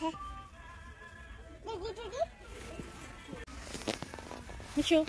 嗨老公老公你去